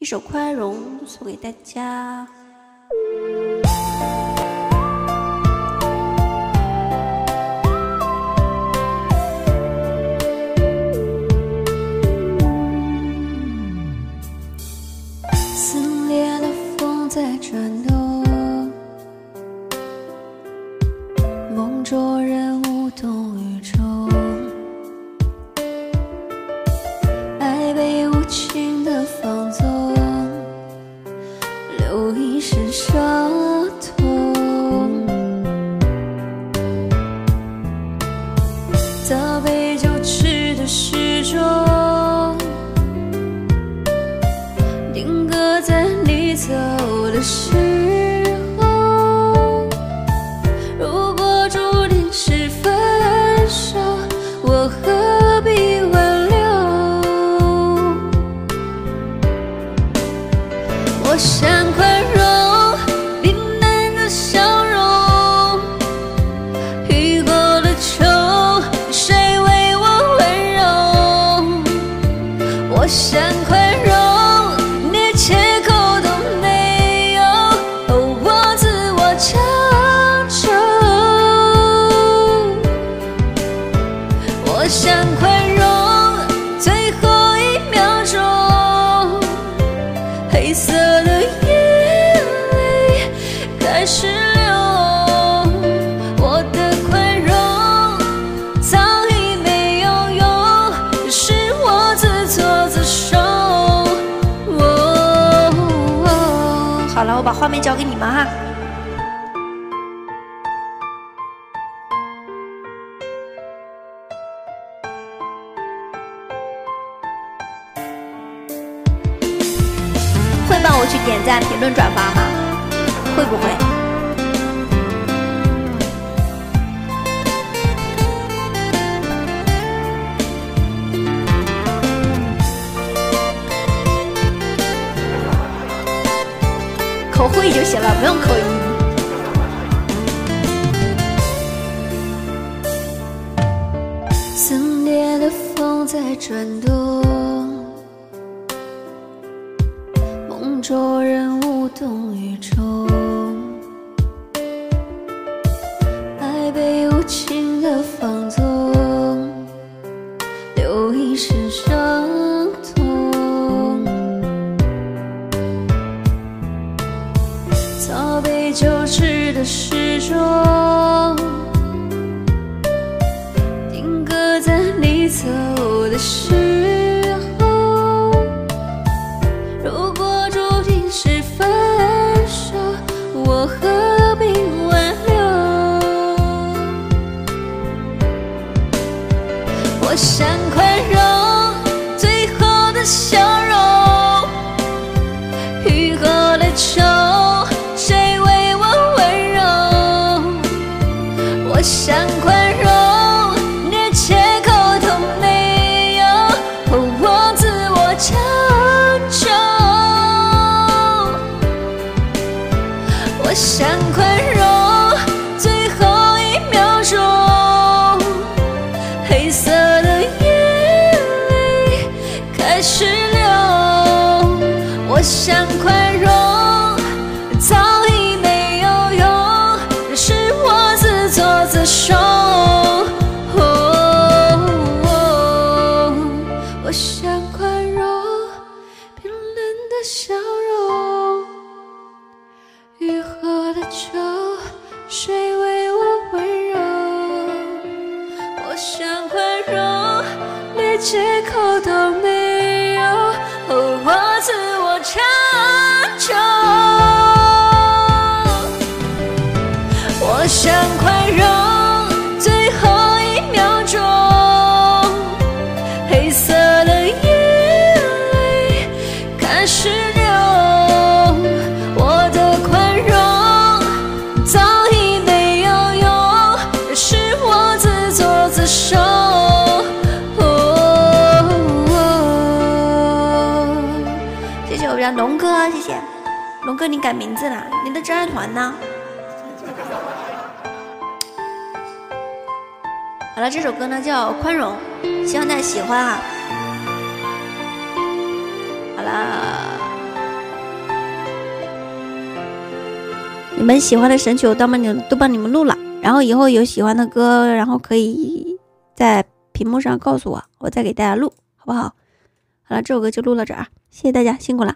一首《宽容》送给大家。撕裂的风在转动，梦中人无动于衷，早被羞耻的时钟。定格在你走的时把画面交给你们哈。会帮我去点赞、评论、转发吗？会不会？口会就行了，不用口音。撕裂的风在转动，梦中人无动于衷，早被羞耻的时钟。定格在你走的时候。如果注定是分手，我何必挽留？我想借口都没有，哦，我自我强求。我想宽容，最后一秒钟，黑色龙哥，谢谢龙哥，你改名字了？你的真爱团呢？好了，这首歌呢叫《宽容》，希望大家喜欢啊！好了，你们喜欢的神曲我都帮你们都帮你们录了，然后以后有喜欢的歌，然后可以在屏幕上告诉我，我再给大家录，好不好？好了，这首歌就录到这儿啊！谢谢大家，辛苦了。